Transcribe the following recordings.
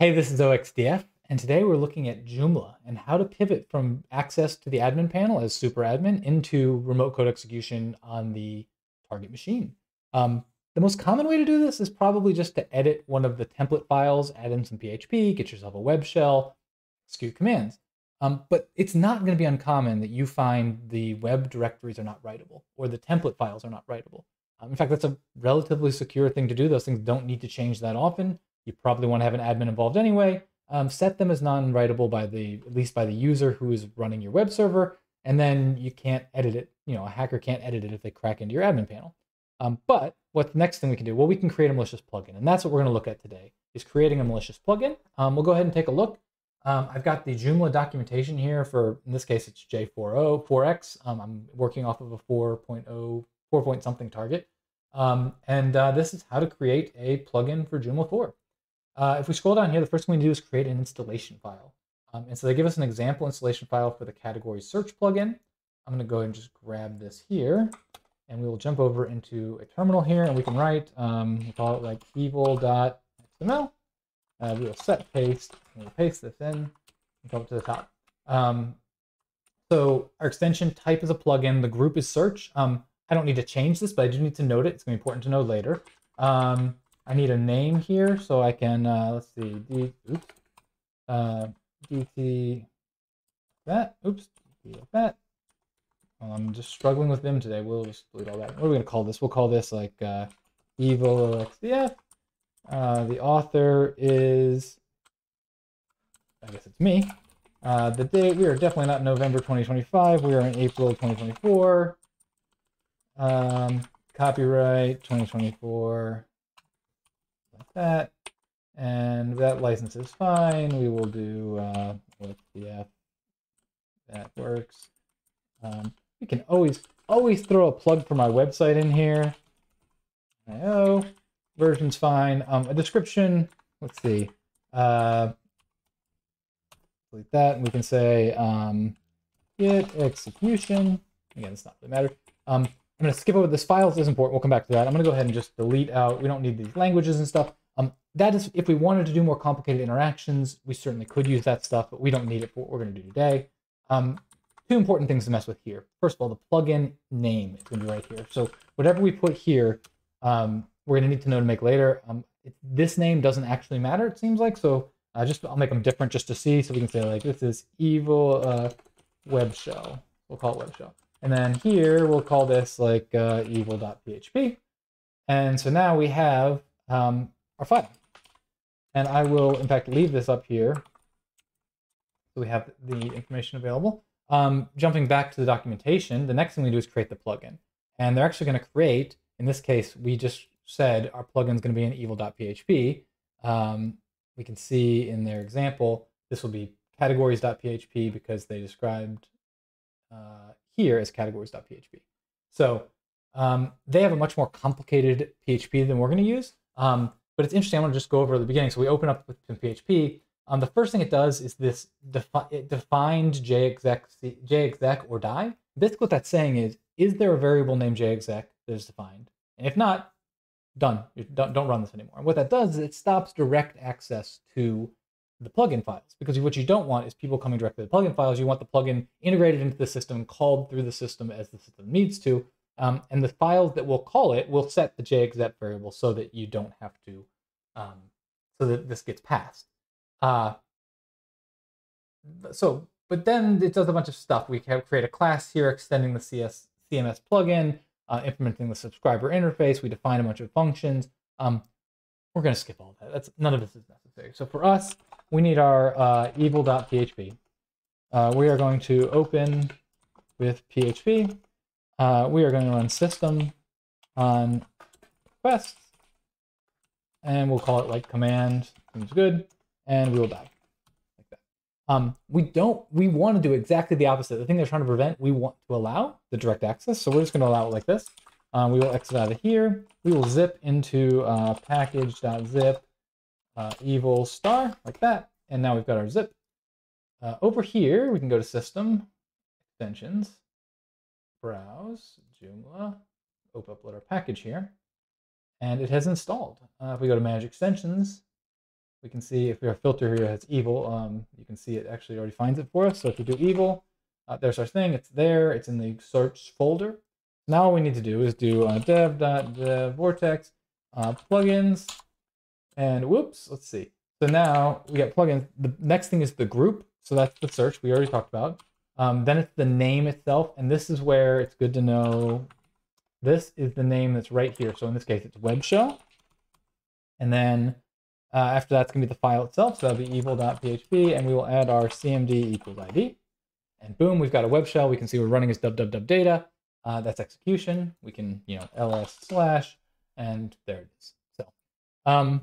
Hey, this is OXDF, and today we're looking at Joomla and how to pivot from access to the admin panel as super admin into remote code execution on the target machine. Um, the most common way to do this is probably just to edit one of the template files, add in some PHP, get yourself a web shell, execute commands. Um, but it's not going to be uncommon that you find the web directories are not writable or the template files are not writable. Um, in fact, that's a relatively secure thing to do. Those things don't need to change that often. You probably want to have an admin involved anyway. Um, set them as non-writable by the at least by the user who is running your web server, and then you can't edit it. You know, a hacker can't edit it if they crack into your admin panel. Um, but what's the next thing we can do? Well, we can create a malicious plugin, and that's what we're going to look at today. Is creating a malicious plugin. Um, we'll go ahead and take a look. Um, I've got the Joomla documentation here for, in this case, it's J40, 4X. Um, I'm working off of a 4.0, 4 point something target. Um, and uh, this is how to create a plugin for Joomla 4. Uh, if we scroll down here, the first thing we do is create an installation file. Um, and so they give us an example installation file for the category search plugin. I'm going to go ahead and just grab this here, and we will jump over into a terminal here, and we can write, um, we call it like evil.xml. Uh, we will set paste, and we'll paste this in, and go up to the top. Um, so our extension type is a plugin. The group is search. Um, I don't need to change this, but I do need to note it. It's going to be important to know later. Um, I need a name here so I can, uh, let's see, D, oops, uh, DT that, oops, that. Well, I'm just struggling with them today. We'll just delete all that. What are we going to call this? We'll call this like uh, Evil XDF. Uh, the author is, I guess it's me. Uh, the date, we are definitely not November 2025. We are in April 2024. Um, copyright 2024 like that. And that license is fine. We will do uh, with the F. That works. Um, we can always always throw a plug for my website in here. IO version's fine. Um, a description. Let's see. Uh, delete that, and we can say um, git execution. Again, it's not really matter. Um, I'm going to skip over this files is important. We'll come back to that. I'm going to go ahead and just delete out. We don't need these languages and stuff. Um, that is, if we wanted to do more complicated interactions, we certainly could use that stuff, but we don't need it for what we're going to do today. Um, two important things to mess with here. First of all, the plugin name is going to be right here. So whatever we put here, um, we're going to need to know to make later. Um, it, this name doesn't actually matter, it seems like. So uh, just I'll make them different just to see. So we can say like this is evil uh, web shell. We'll call it web shell. And then here we'll call this like uh, evil.php. And so now we have um, our file. And I will, in fact, leave this up here. So we have the information available. Um, jumping back to the documentation, the next thing we do is create the plugin. And they're actually going to create, in this case, we just said our plugin is going to be in evil.php. Um, we can see in their example, this will be categories.php because they described uh, here as categories.php. So um, they have a much more complicated PHP than we're going to use. Um, but it's interesting. I want to just go over the beginning. So we open up with PHP. Um, the first thing it does is this defi defined jexec, jexec or die. Basically, what that's saying is, is there a variable named jexec that is defined? And if not, done. Don't, don't run this anymore. And what that does is it stops direct access to the plugin files because what you don't want is people coming directly to the plugin files. You want the plugin integrated into the system, called through the system as the system needs to. Um, and the files that will call it will set the jexec variable so that you don't have to, um, so that this gets passed. Uh, so, but then it does a bunch of stuff. We can create a class here extending the CS, CMS plugin, uh, implementing the subscriber interface. We define a bunch of functions. Um, we're going to skip all that. That's none of this is necessary. So for us, we need our uh, evil.php. Uh, we are going to open with PHP. Uh, we are going to run system on requests, and we'll call it like command. Seems good, and we will die like that. Um, we don't. We want to do exactly the opposite. The thing they're trying to prevent, we want to allow the direct access. So we're just going to allow it like this. Uh, we will exit out of here. We will zip into uh, package.zip uh, evil star like that. And now we've got our zip. Uh, over here, we can go to system, extensions, browse, Joomla, open upload our package here. And it has installed. Uh, if we go to manage extensions, we can see if we have a filter here that's evil, um, you can see it actually already finds it for us. So if we do evil, uh, there's our thing, it's there, it's in the search folder. Now all we need to do is do uh, dev.dev vortex uh, plugins, and whoops, let's see. So now we got plugins. The next thing is the group. So that's the search we already talked about. Um, then it's the name itself, and this is where it's good to know. This is the name that's right here. So in this case, it's web shell. And then uh, after that's going to be the file itself. So that'll be evil.php, and we will add our cmd equals id. And boom, we've got a web shell. We can see we're running as www data. Uh, that's execution. We can, you know, ls slash, and there it is. So um,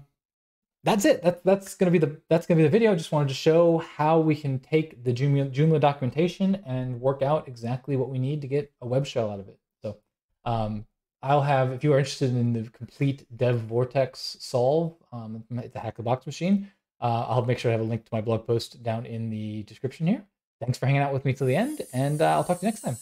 that's it. That's that's gonna be the that's gonna be the video. I just wanted to show how we can take the Joomla, Joomla documentation and work out exactly what we need to get a web shell out of it. So um, I'll have, if you are interested in the complete Dev Vortex solve, um, the Hack the Box machine, uh, I'll make sure I have a link to my blog post down in the description here. Thanks for hanging out with me till the end, and uh, I'll talk to you next time.